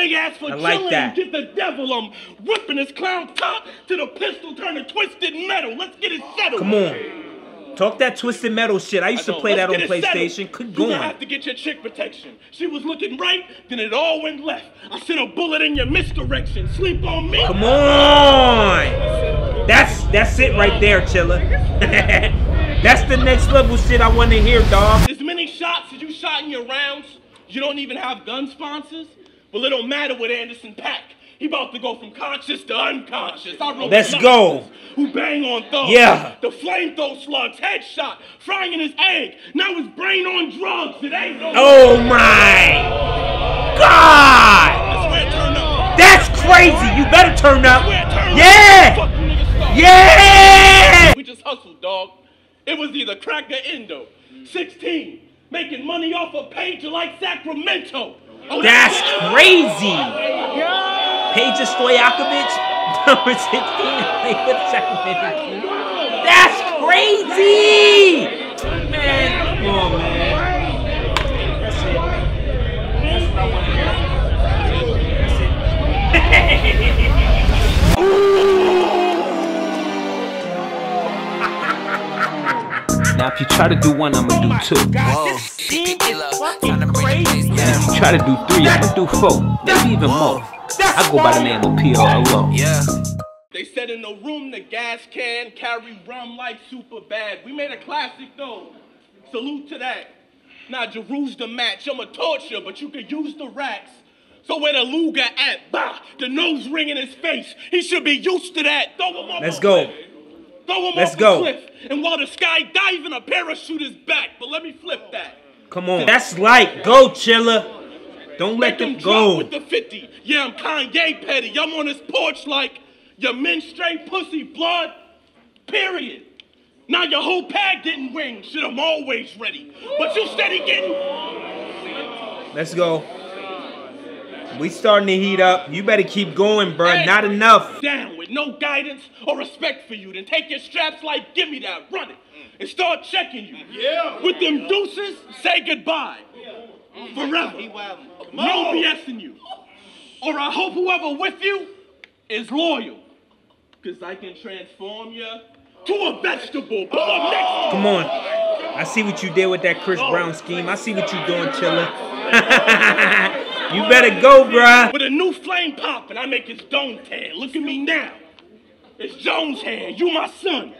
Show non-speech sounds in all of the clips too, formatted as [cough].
They asked for I like chilling, that. get the devil. I'm whipping his clown top to the pistol, turn to twisted metal. Let's get it settled. Come on. Talk that twisted metal shit. I used to play that Let's on it settled. PlayStation. Couldn't You go gonna have to get your chick protection. She was looking right, then it all went left. I sent a bullet in your misdirection. Sleep on me. Come on. That's that's it right there, Chilla. [laughs] that's the next level shit I want to hear, dog. As many shots as you shot in your rounds, you don't even have gun sponsors. Well, it don't matter with Anderson .Paak. He about to go from conscious to unconscious. Let's go. Who bang on thugs? Yeah. The flamethrower slugs, headshot, frying in his egg. Now his brain on drugs. It ain't no. Oh my God. I swear it turned up. That's crazy. You better turn up. I swear it turned Yeah. up. Fuck you niggas start. Yeah. We just hustled, dog. It was either crack or endo. 16. Making money off of Peja like Sacramento. Oh, That's crazy. Peja Stojakovic, number 16, played for the Sacramento That's crazy. Man, come on, man. That's it. That's what I want to hear. That's it. Now, if you try to do one, I'ma do oh two. God, this is fucking crazy. If you try to do three, I'ma do four. Maybe even more. I go by the name of P.O.L.O. Yeah. They said in the room the gas can carry rum like super bad. We made a classic though. Salute to that. Now Jeru's the match. I'm a torture, but you can use the racks. So where the Luger at? Bah! The nose ring in his face. He should be used to that. Throw him off Let's a go. cliff. Throw him Let's off go. a cliff. And while the sky diving, a parachute is back. But let me flip that. Come on. That's like Go, Chilla. Don't let Make them him drop go. with the 50. Yeah, I'm Kanye petty. I'm on this porch like your men straight pussy blood. Period. Now your whole pad getting wings. Shit, I'm always ready. But you steady getting. Let's go. We starting to heat up. You better keep going, bruh. Hey. Not enough. down with no guidance or respect for you, then take your straps like, give me that, run it, and start checking you. Yeah. With them deuces, say goodbye. Yeah. Forever. No BSing you. Or I hope whoever with you is loyal. Cause I can transform you to a vegetable. Pull up next. Come on. I see what you did with that Chris Brown scheme. I see what you doing, Chilla. [laughs] you better go, bruh. With a new flame pop and I make his dome tan. Look at me now. It's Jones' hand. You my son.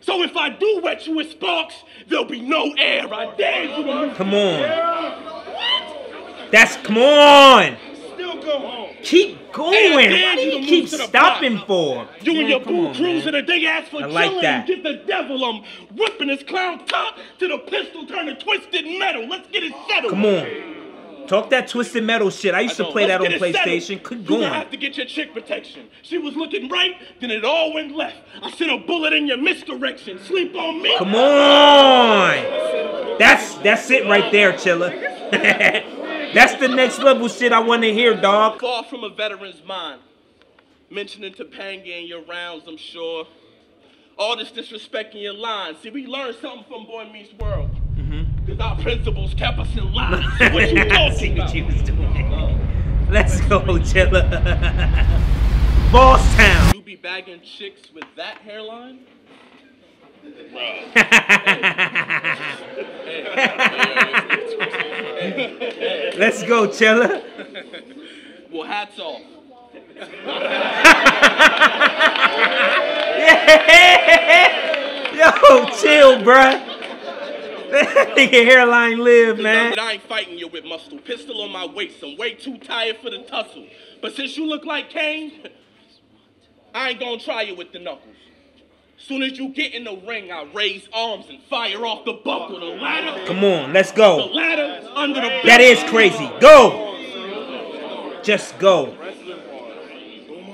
So if I do wet you with sparks, there'll be no air. I dare you to move. Come on. What? That's come on. Still go home. Keep going. Why do you you to move keep stopping for? You and your boo cruising a big ass for I like chilling. that. Get the devil. I'm whipping his clown top to the pistol, turn to twisted metal. Let's get it settled. Come on. Talk that twisted metal shit. I used to play that on get it settled. PlayStation. Couldn't You go gonna have to get your chick protection. She was looking right, then it all went left. I sent a bullet in your misdirection. Sleep on me. Come on. That's that's it right there, Chilla. [laughs] that's the next level shit I want to hear, dog. Far from a veteran's mind. Mentioning Topanga in your rounds, I'm sure. All this disrespect in your lines. See, we learned something from Boy Meets World. Because our principles kept us in line. [laughs] So what you talking about? you was doing. Uh, Let's go, Chilla. [laughs] Boss Town. You be bagging chicks with that hairline? [laughs] Let's go, Chilla. Well, hats off. Yo, chill, bruh. [laughs] Nigga hairline live, man. I ain't fighting you with muscle. Pistol on my waist. I'm way too tired for the tussle. But since you look like Kane, I ain't gonna try you with the knuckles. Soon as you get in the ring, I raise arms and fire off the buckle. The ladder, Come on, let's go. the ladder under the belt. That is crazy. Go. Just go.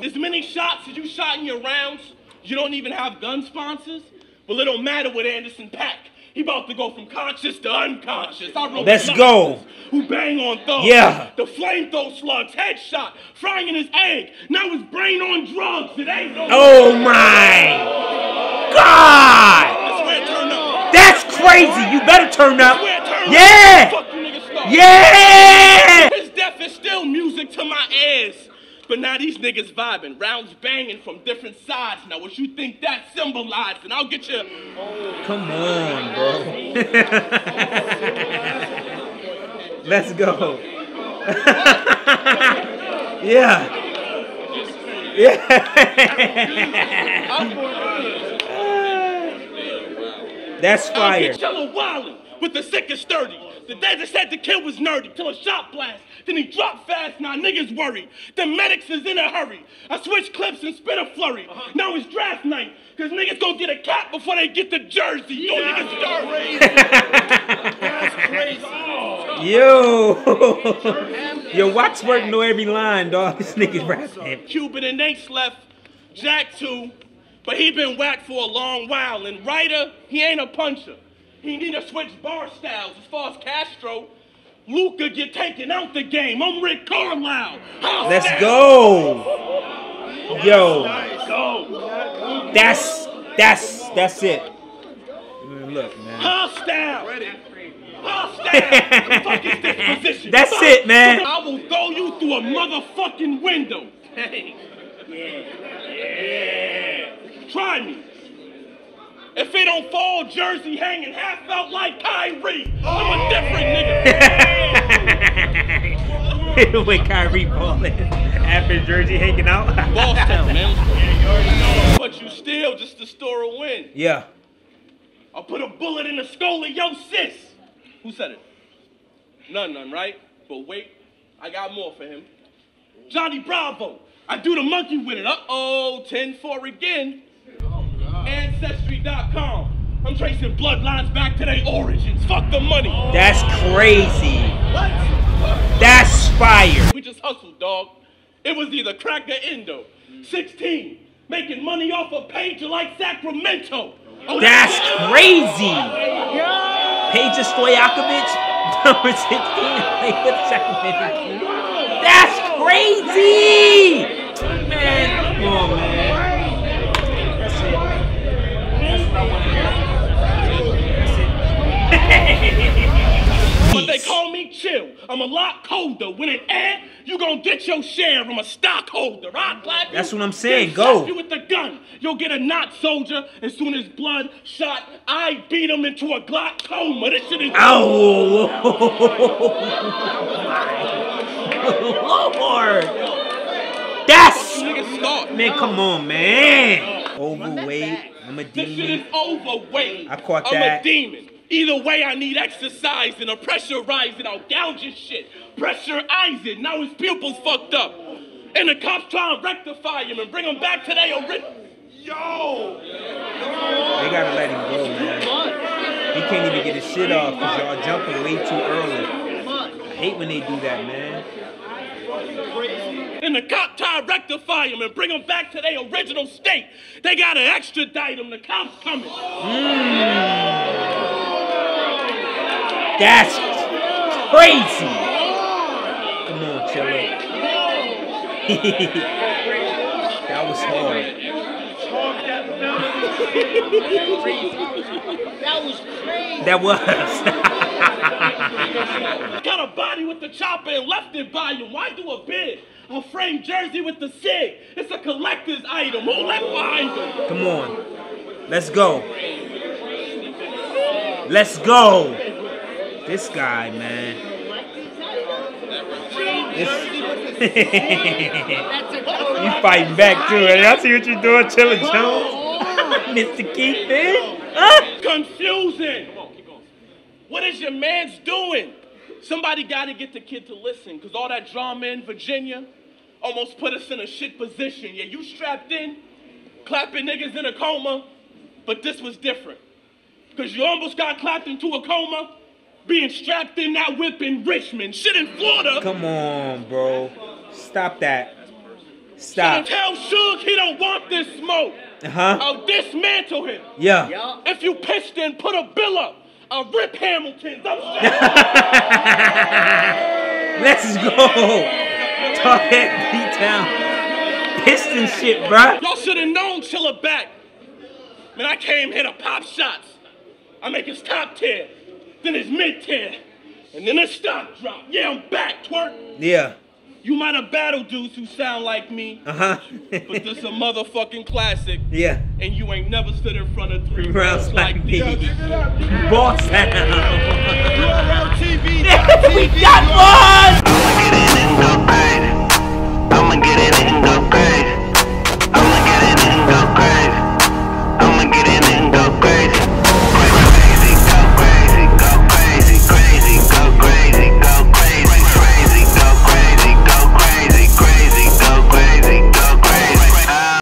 As many shots as you shot in your rounds, you don't even have gun sponsors. Well, it don't matter with Anderson .Paak. He about to go from conscious to unconscious. I wrote Let's go. Who bang on thugs? Yeah. The flamethrower slugs, headshot, frying in his egg. Now his brain on drugs. It ain't no. Oh my God. I swear it turned up. That's crazy. You better turn up. it turned up. Yeah. Fuck you niggas start. Yeah. His death is still still music to my ears. But now these niggas vibing, rounds banging from different sides. Now what you think that symbolized? And I'll get you. Come on, bro. [laughs] Let's go. [laughs] yeah. Yeah. [laughs] That's I'll fire. get Yellow Wildin with the sick and sturdy. The day that said the kid was nerdy till a shot blast. Then he dropped fast, now niggas worried. The medics is in a hurry. I switch clips and spit a flurry. Now it's draft night, cause niggas gon' get a cap before they get the jersey. Yo, niggas dirty. Yo. Yo, Watchwork know every line, dog. This nigga's rapping. Cuban and Nate's left, Jack too, but he been whacked for a long while. And Ryder, he ain't a puncher. He need to switch bar styles. As far as Castro, Luka get taken out the game. I'm Rick Carlisle. House Let's down. go. Yo. Go. That's that's that's it. Look, man. Hostile. Hostile. [laughs] fuck is this position? That's Fuck. it, man. I will throw you through a motherfucking window. Hey. yeah. Yeah. Try me. If it don't fall, Jersey hanging half out like Kyrie. I'm a oh. different nigga. [laughs] when Kyrie balling after Jersey hanging out. Boston, man. [laughs] But you still just to store a win. yeah. I'll put a bullet in the skull of your sis. Who said it? None, none, right? But wait, I got more for him. Johnny Bravo. I do the monkey with it. Uh-oh, 10-4 again. Ancestry.com. I'm tracing bloodlines back to their origins. Fuck the money. That's crazy. What? That's fire. We just hustled, dog. It was either crack or endo. 16. Making money off of Peja like Sacramento. Oh, That's crazy. Peja Stojakovic, [laughs] number 16, played for the Sacramento Kings. That's crazy. Man, come on, man. That's it. That's what I want to hear. That's But they it. call me chill. I'm a colder. When it air, you gon' get your share. I'm a stockholder. I clap you. That's what I'm saying. then Go. you with the gun. You'll get a knot soldier. As soon as blood shot, I beat him into a glaucoma. This shit is. Ow! [laughs] Lord! That's man. Come on, man. Overweight. I'm a This shit is overweight. I caught I'm a demon. Either way, I need exercise and a pressurizing. I'll gouge his shit. Pressurize it. Now his pupils fucked up. And the cops try to rectify him and bring him back to their original. Yo! They gotta let him go, man. He can't even get his shit off because y'all jumping way too early. I hate when they do that, man. And the cop try and rectify him and bring him back to their original state. They gotta extradite him. The cops coming. Hmm. That's crazy. Come on, Chilla. [laughs] that was hard. That was crazy. That was. [laughs] Got a body with the chopper and left it by you. Why do a bid? A framed jersey with the SIG. It's a collector's item. Who left behind him? Come on. Let's go. Let's go. This guy, man. You fighting back too. And I see what you're doing, Chilla Jones. [laughs] Mr. Keith, man. Huh? Confusing. What is your man's doing? Somebody got to get the kid to listen, because all that drama in Virginia almost put us in a shit position. Yeah, you strapped in, clapping niggas in a coma, but this was different. Because you almost got clapped into a coma, being strapped in that whip in Richmond. Shit in Florida. Come on, bro. Stop that. And Stop. tell Suge he don't want this smoke. Huh? I'll dismantle him. Yeah. If you pissed in, put a bill up. I'll rip Hamilton's. I'm [laughs] Let's go. Talk that beat down. Piston shit, bruh. Y'all should have known Chilla back. Man, I came here to pop shots. I make his top tier, then it's mid tier, and then his stock drop. Yeah, I'm back, twerk. Yeah. You might have battled dudes who sound like me, Uh huh. but this a motherfucking classic, [laughs] yeah. and you ain't never stood in front of three Rounds rounds like like me. [laughs] Boss [laughs] sound. TV, we got one.